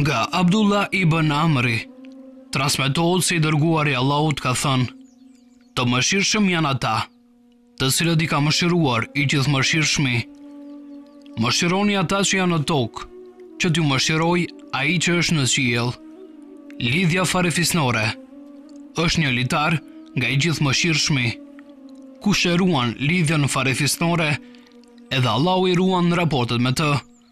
Nga Abdullah ibn Amri, transmetohet se i dërguari i Allahut ka thënë: Të mëshirshëm janë ata të cilët i ka mëshiruar i Gjithëmëshirshmi. Mëshironi ata që janë në tokë, që t'ju mëshirojë Ai që është në qiell. Lidhja farefisnore është një litar nga i Gjithëmëshirshmi. Kush e ruan lidhjen farefisnore, edhe Allahu i ruan raportet me të.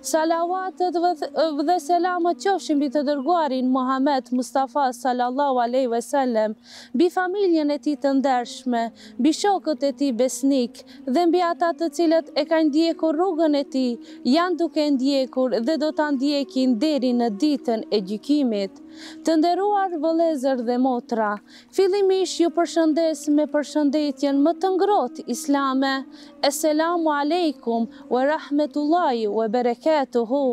Salavatet dhe selamet qofshin mbi të Dërguarin Muhamed Mustafa Sallallahu Alejhi ve Sellem, mbi familjen e tij të ndershme, mbi shokët e tij besnikë dhe mbi ata të cilët e kanë ndjekur rrugën e tij, janë duke e ndjekur dhe do ta ndjekin deri në Ditën e Gjykimit. Të nderuar vëllezër dhe motra, Fillimisht ju përshëndes me përshëndetjen më të ngrohtë islame, Esselamu Alejkum we Rahmetullahi we Berekatuhu,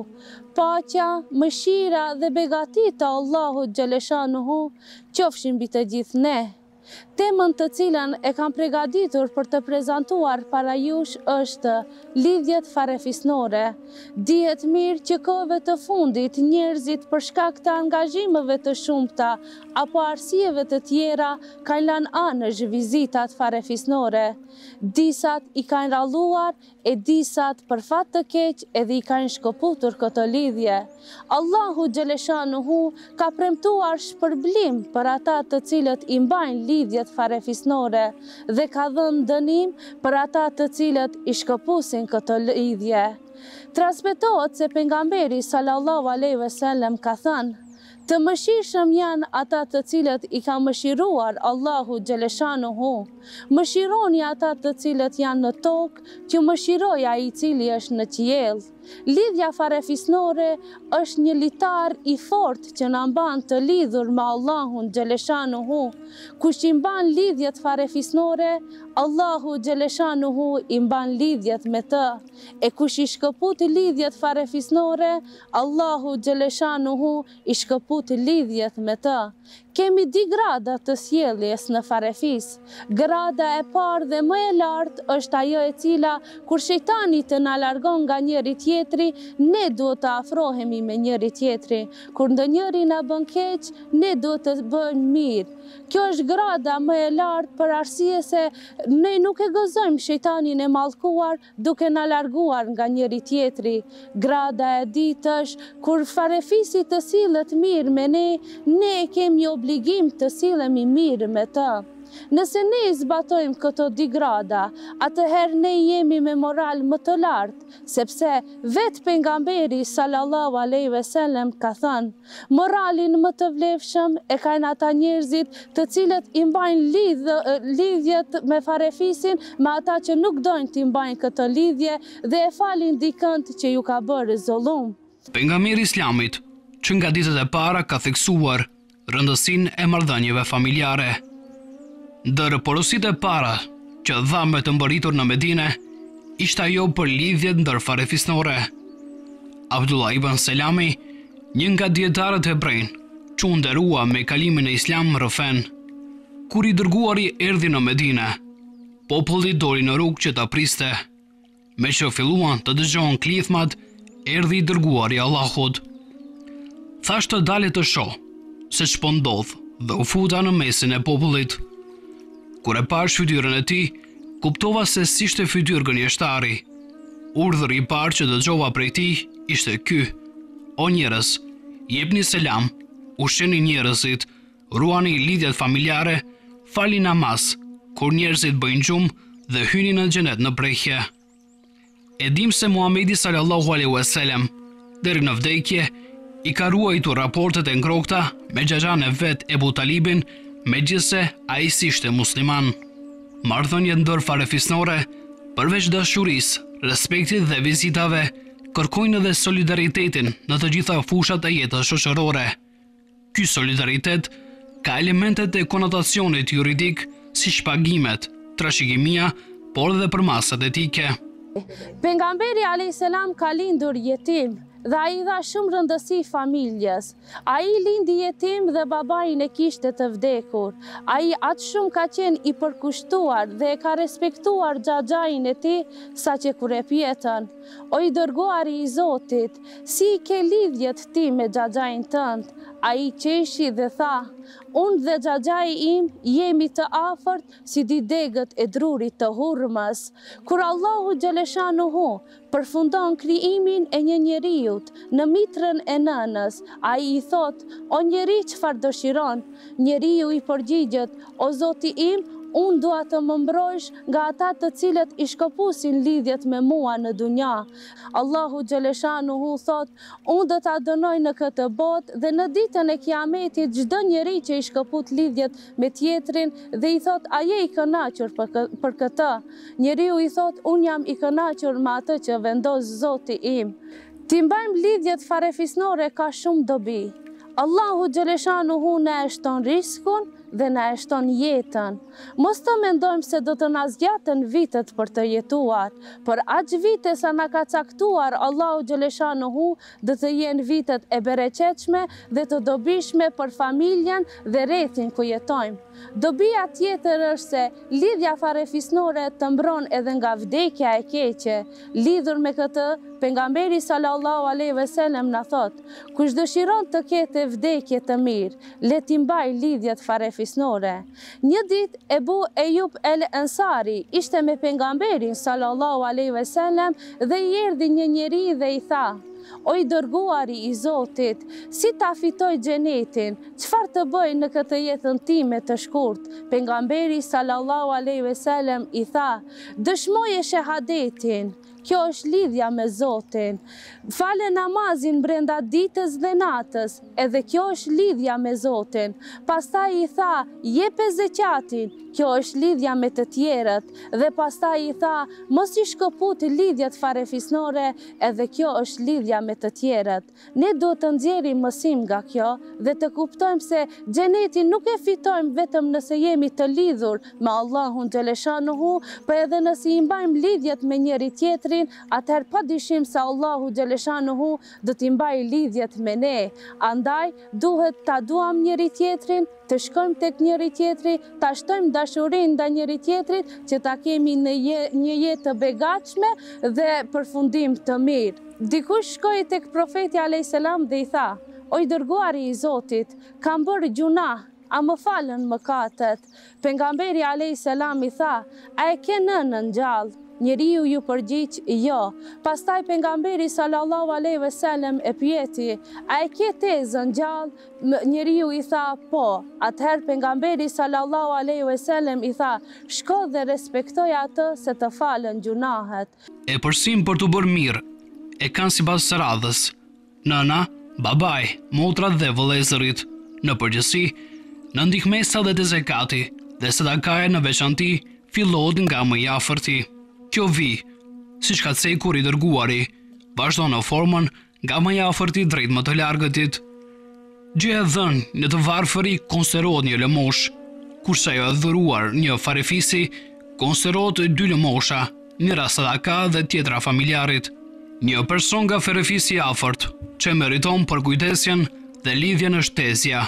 Paqja, mëshira dhe begatitë e Allahut Xheleshanuhu qofshin mbi të gjithë ne. Temën të cilën e kam pregaditur për të prezantuar para jush është Lidhjet farefisnore. Dihet mirë që kohëve të fundit njerëzit për shkak të angazhimeve të shumta apo arsyeve të tjera kanë lanë anësh vizitat farefisnore, disat i kanë rralluar e disat për fat të keq edhe i kanë shkëputur këto lidhje. Allahu xheleshanuhu ka premtuar shpërblim për ata të cilët i mbajnë lidhjet farefisnore dhe ka dhënë dënim për ata të cilët i shkëpusin këto lidhje. Transmetohet se pejgamberi sallallahu alejhi ve sellem ka thënë, Të mëshirshëm janë ata të cilët i ka mëshiruar Allahu xheleshanuhu, mëshironi ata të cilët janë në tokë që t'ju mëshirojë Ai i cili është në qiell. Lidhja farefisnore është një litar i fortë që na mban të lidhur me Allahun xheleshanuhu. Kush i mban lidhjet farefisnore, Allahu xheleshanuhu i mban lidhjet me të, e kush i shkëput lidhjet farefisnore, Allahu xheleshanuhu i shkëput lidhjet me të. Kemi dy grada të sjelljes në farefis. Grada e parë dhe më e lartë është ajo e cila kur shejtani të na largon nga njëri tjetri, ne duhet të afrohemi me njëri tjetri. Kur ndonjëri na bën keq, ne duhet të bëjmë mirë. Kjo është grada më e lartë për arsye se ne nuk e gëzojmë shejtanin e mallkuar Duke na larguar nga njëri tjetri, grada e dytë është kur farefisi të sillet mirë me ne, ne e kemi obligim të sillemi mirë me të. Nëse ne i zbatojmë këto dy grada, atëherë ne jemi me moral më të lartë, sepse vetë Pejgamberi, sallallahu alejhi ve selem, ka thënë, Moralin më të vlefshëm e kajnë ata njerëzit të cilët i mbajnë lidhjet me farefisin me ata që nuk dojnë t'i mbajnë këto lidhje dhe e falin dikënd që ju ka bërë zullum. Pejgamberi i Islamit që nga ditët e para ka theksuar rëndësinë e marrëdhënieve familjare. Ndër porositë e para që dha me të mbërritur në Medine ishte ajo për lidhjet ndërfarefisnore. Abdullah ibn Selami Një nga dijetarët hebrenj, që u nderua me kalimin në Islam, rrëfen, Kur i Dërguari erdhi në Medine, populli doli në rrugë që ta priste. Meqë filluan të dëgjohen klithmat, erdhi i Dërguari i Allahut. Thashë dale të shoh se ç'po ndodh dhe u futa në mesin e popullit. Kur e pashë fytyrën e tij, kuptova se s'ishte fytyrë gënjeshtari. Urdhëri i parë që dëgjova prej tij ishte ky, O njerëz, jepni selam, ushqeni njerëzit, ruani lidhjet familjare, falni namaz, kur njerëzit bëjnë gjumë dhe hyni në xhenet në paqe. E dimë se Muhamedi sal-Allahu alejhi ue selem, deri në vdekje, i ka ruajtur raportet e ngrohta me xhaxhanë e vet Ebu Talibin, megjithëse ai s'ishte musliman. Marrëdhëniet ndërfarefisnore, përveç dashurisë, respektit dhe vizitave, kërkojnë edhe solidaritetin në të gjitha fushat e jetës shoqërore. Ky solidaritet ka elementet e konotacionit juridik si shpagimet, trashëgimia, por dhe përmasat etike. Pejgamberi alejhi selam ka lindur jetim dhe ai i dha shumë rëndësi familjes. Ai lindi jetim dhe babain e kishte të vdekur. Ai aq shumë ka qenë i përkushtuar dhe e ka respektuar xhaxhain e tij saqë kur e pyetën, O i dërguari i Zotit, si i ke lidhjet ti me xhaxhain tënd? Ai qeshi dhe tha, Unë dhe xhaxhai im jemi të afërt si dy degët e drurit të hurmës. Kur Allahu xheleshanuhu përfundon krijimin e një njeriut në mitrën e nënës, Ai i thotë, O njeri çfarë dëshiron? Njeriu i përgjigjet, O Zoti im, unë dua të më mbrojsh nga ata të cilët i shkëpusin lidhjet me mua në dunja. Allahu xheleshanuhu thotë, Unë do ta dënoj në këtë botë dhe në Ditën e Kijametit çdo njeri që i shkëput lidhjet me tjetrin dhe i thotë, A je i kënaqur për këtë? Njeriu i thotë, Unë jam i kënaqur me atë që vendos Zoti im. T'i mbajmë lidhjet farefisnore ka shumë dobi. Allahu xheleshanuhu na e shton rizkun dhe na e shton jetën. Mos të mendojmë se do të na zgjaten vitet për të jetuar, por aq vite sa na ka caktuar Allahu xheleshanuhu do të jenë vitet e bereqetshme dhe të dobishme për familjen dhe rrethin ku jetojmë. Dobia tjetër është se Lidhja farefisnore të mbron edhe nga vdekja e keqe, lidhur me këtë, Pejgamberi sallallahu alejhi ve selem na thotë, Kush dëshiron të ketë vdekje të mirë, le t'i mbajë lidhjet farefisnore. Një ditë, Ebu Ejub el Ensari ishte me Pejgamberin sallallahu alejhi ve selem dhe i erdhi një njeri dhe i tha, O i Dërguari i Zotit, si ta fitoj Xhenetin, Çfarë të bëj në këtë jetën time të shkurtë? Pejgamberi, sallallahu alejhi ve selem, i tha, Dëshmoje shehadetin, kjo është lidhja me Zotin. Fale namazin brenda ditës dhe natës, edhe kjo është lidhja me Zotin. Pastaj i tha, Jepe zeqatin, kjo është lidhja me të tjerët. Dhe pastaj i tha, Mos i shkëput lidhjet farefisnore, edhe kjo është lidhja me të tjerët. Ne duhet të nxjerrim mësim nga kjo dhe të kuptojmë se Xhenetin nuk e fitojmë vetëm nëse jemi të lidhur me Allahun xheleshanuhu, po edhe nëse i mbajmë lidhjet me njëri-tjetrin, atëherë pa dyshim se Allahu xheleshanuhu do t'i mbajë lidhjet me ne. Andaj, Duhet ta duam njëri-tjetrin, të shkojmë tek njëri-tjetri, ta shtojmë dashurinë ndaj njëri-tjetrit që ta kemi një jetë të begatshme dhe përfundim të mirë. Dikush shkoi tek Profeti alejhi selam dhe i tha, O i Dërguari i Zotit, kam bërë gjunah, a më falen mëkatet? Pejgamberi alejhi selam i tha, A e ke nënën gjallë? Njeriu iu përgjigj, Jo. Pastaj pejgamberi sallallahu alejhi ve selem e pyeti, A e ke tezën gjallë? Njeriu i tha, Po. Atëherë pejgamberi sallallahu alejhi ve selem i tha, Shko dhe respektoje atë se të falen gjunahet. Epërsinë për t'u bërë mirë e kanë sipas së radhës. nëna, babai, motrat dhe vëllezërit në përgjithësi, në ndihmesa dhe te zekati, dhe sadakaja në veçanti, fillohet nga më i afërti. Kjo vijë, siç ka cekur i dërguari, vazhdon në formën nga më i afërti drejt më të largëtit. Gjëja e dhënë një të varfëri konsiderohet një lëmoshë, kurse ajo e dhuruar një farefisi konsiderohet dy lëmosha, njëra sadaka dhe tjetra familjarit. Një person nga farefisi i afërt që e meriton përkujdesjen dhe lidhjen është tezja.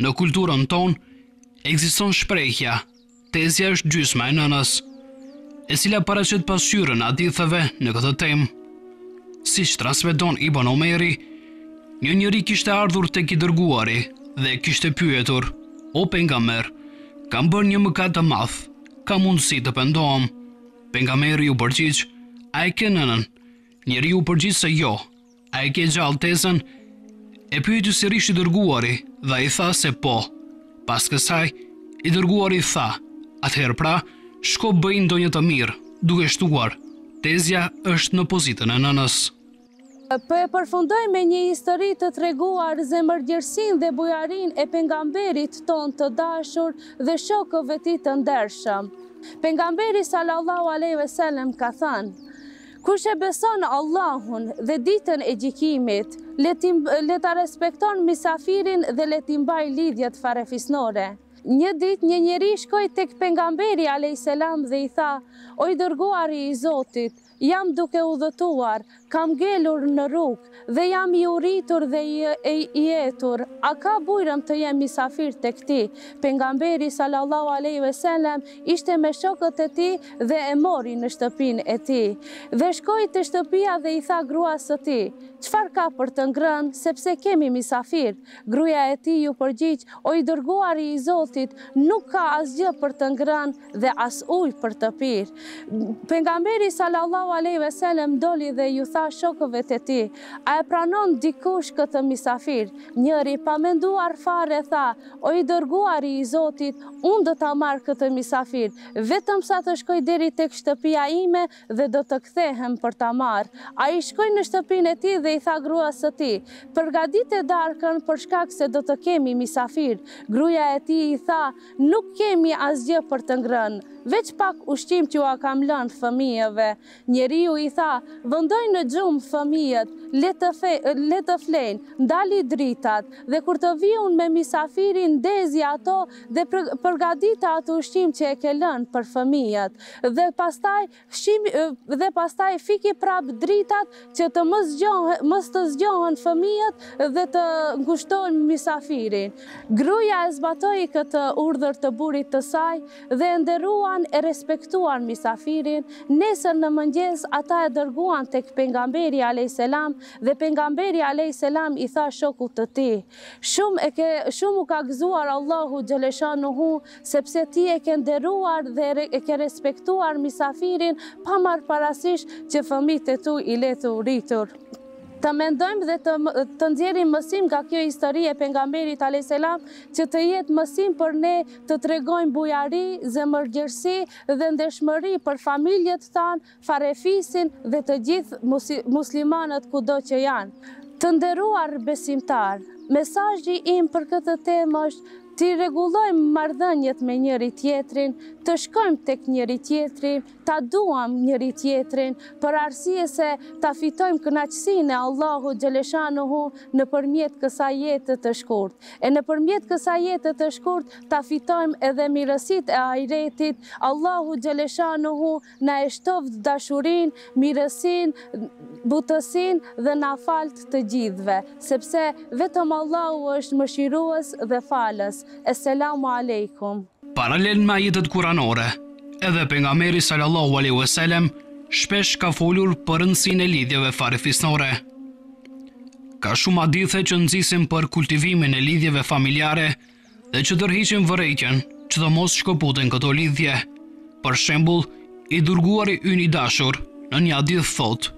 Në kulturën tonë ekziston shprehja, Tezja është gjysma e nënës, e cila paraqet pasqyrën e haditheve në këtë temë. Siç transmeton Ibn Omeri, një njeri kishte ardhur tek i dërguari dhe e kishte pyetur, O pejgamber, kam bërë një mëkat të madh, kam mundësi të pendohem? Pejgamberi iu përgjigj, A e ke nënën? Njeriu u përgjigj se jo, A e ke gjallë tezën? E pyeti sërish i dërguari dhe ai tha se po. Pas kësaj, i dërguari i tha, atëherë pra, shko bëji ndonjë të mirë, duke shtuar, tezja është në pozitën e nënës. Po e përfundoj me një histori të treguar zemërgjerësinë dhe bujarinë e Pengamberit tonë të dashur dhe shokëve të tij të ndershëm. Pengamberi sallallahu alejhi ve selem ka thënë, Kush e beson Allahun dhe Ditën e Gjykimit, le t'i, le ta respekton mysafirin dhe le t'i mbajë lidhjet farefisnore. Një ditë një njeri shkoi tek Pejgamberi alejhisselam dhe i tha, O i Dërguari i Zotit, jam duke udhëtuar, kam ngelur në rrugë, Dhe jam i uritur dhe i etur, a ka bujrëm të jem misafir tek ti? Pejgamberi, sallallahu alejhi ve selem, ishte me shokët e tij dhe e mori në shtëpinë e tij. Dhe shkoi te shtëpia dhe i tha gruas së tij, Çfarë ka për të ngrënë, sepse kemi misafir? Gruaja e tij iu përgjigj, O i Dërguari i Zotit, nuk ka asgjë për të ngrënë, dhe as ujë për të pirë. Pejgamberi sallallahu alejhi ve sellem doli dhe ju tha shokëve të tij, a e pranon dikush këtë mysafir? Njëri, pa menduar fare, tha, o i dërguari i Zotit, unë do ta marr këtë mysafir, vetëm sa të shkoj deri tek shtëpia ime dhe do të kthehem për ta marrë. Ai shkoi në shtëpinë e tij dhe i tha gruas së tij, Përgatite darkën për shkak se do të kemi misafir. Gruaja e tij i tha, Nuk kemi asgjë për të ngrënë. Veç pak ushqim që ua kam lënë fëmijëve. Njeriu i tha, Vëndoj në gjumë fëmijët, le të flejnë, ndali dritat, dhe kur të vij unë me misafirin, ndezi ato dhe përgatite atë ushqim që e ke lënë për fëmijët. Dhe pastaj dhe pastaj fiki prapë dritat që të mos të zgjohen fëmijët dhe të ngushtojmë mysafirin. Gruaja e zbatoi këtë urdhër të burrit të saj dhe e nderuan e respektuan mysafirin, nesër në mëngjes ata e dërguan tek Pejgamberi alejhi selam dhe Pejgamberi alejhi selam i tha shokut të tij, Shumë u ka gëzuar Allahu xheleshanuhu Sepse ti e ke nderuar dhe e ke respektuar misafirin pa marrë parasysh që fëmijët e tu i le të uritur. Të mendojmë dhe të, të nxjerrim mësim nga kjo histori e pejgamberit alayhis salam që të jetë mësim për ne të tregojmë bujari, zemërgjerësi dhe ndeshmëri për familjet tanë, Farefisin dhe të gjithë muslimanët kudo që janë. Të nderuar besimtarë, mesazhi im për këtë temë është t'i rregullojmë marrëdhëniet me njëri-tjetrin, të shkojmë tek njëri-tjetri, ta duam njëri-tjetrin, për arsye se ta fitojmë kënaqësinë e Allahut xheleshanuhu nëpërmjet kësaj jete të shkurtë. E nëpërmjet kësaj jete të shkurtë ta fitojmë edhe mirësitë e Ahiretit, Allahu xheleshanuhu Na e shtoftë dashurinë, mirësinë, butësinë dhe na faltë të gjithëve, sepse vetëm Allahu është Mëshirues dhe Falës. Esselamu Alejkum. Paralel me ajetet kuranore, edhe Pejgamberi Salallahu Alejhi Ue Selem shpesh ka folur për rëndësinë e lidhjeve farefisnore. Ka shumë hadithe që nxisin për kultivimin e lidhjeve familjare, dhe që tërheqin vërejtjen që të mos shkëputen këto lidhje. Për shembull, i dërguari ynë i dashur në një hadith thotë: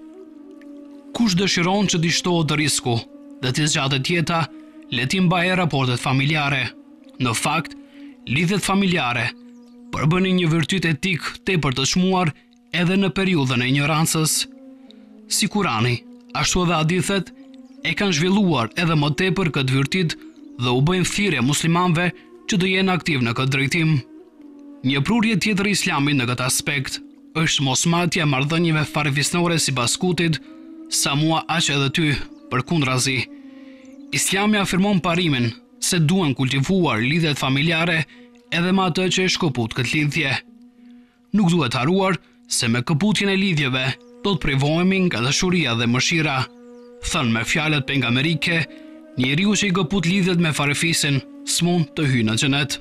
Kush dëshiron që t'i shtohet risku dhe t'i zgjatet jeta, le t'i mbajë raportet familjare. Në fakt, lidhjet familjare përbënin një virtyt etik tepër të çmuar edhe në periudhën e injorancës. Si Kurani, ashtu edhe hadithet e kanë zhvilluar edhe më tepër këtë virtyt dhe u bëjnë thirrje muslimanëve që të jenë aktivë në këtë drejtim. Një prurje tjetër e Islamit në këtë aspekt është mosmatja e marrëdhënieve farefisnore sipas kutit, sa mua aq edhe ty, përkundrazi. Islami afirmon parimin se duhen kultivuar lidhjet familjare edhe me atë që e shkëput këtë lidhje. Nuk duhet harruar se me këputjen e lidhjeve do të privohemi nga dashuria dhe mëshira. Thënë me fjalët pejgamberike, njeriu që i këput lidhjet me farefisin s'mund të hyjë në xhenet.